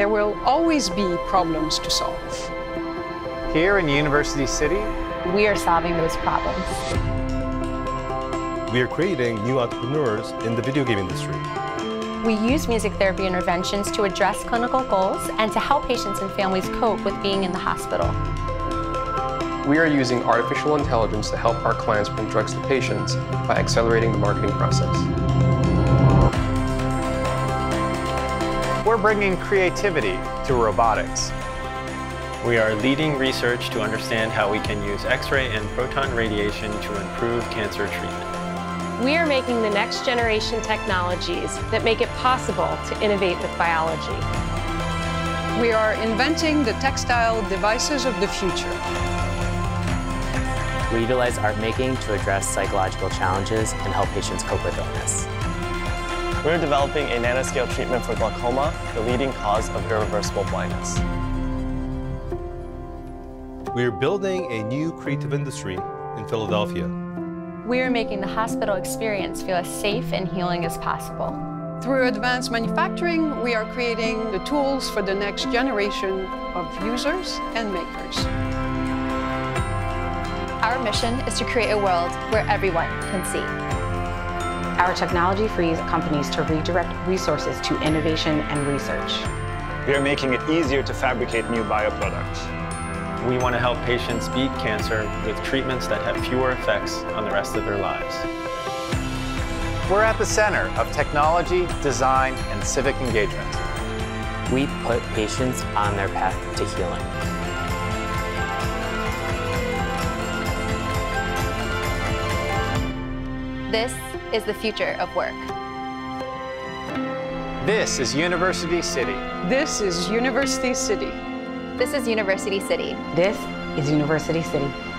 There will always be problems to solve. Here in University City, we are solving those problems. We are creating new entrepreneurs in the video game industry. We use music therapy interventions to address clinical goals and to help patients and families cope with being in the hospital. We are using artificial intelligence to help our clients bring drugs to patients by accelerating the marketing process. We're bringing creativity to robotics. We are leading research to understand how we can use X-ray and proton radiation to improve cancer treatment. We are making the next generation technologies that make it possible to innovate with biology. We are inventing the textile devices of the future. We utilize art making to address psychological challenges and help patients cope with illness. We're developing a nanoscale treatment for glaucoma, the leading cause of irreversible blindness. We're building a new creative industry in Philadelphia. We are making the hospital experience feel as safe and healing as possible. Through advanced manufacturing, we are creating the tools for the next generation of users and makers. Our mission is to create a world where everyone can see. Our technology frees companies to redirect resources to innovation and research. We are making it easier to fabricate new bioproducts. We want to help patients beat cancer with treatments that have fewer effects on the rest of their lives. We're at the center of technology, design, and civic engagement. We put patients on their path to healing. This is the future of work. This is University City. This is University City. This is University City. This is University City.